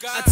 God.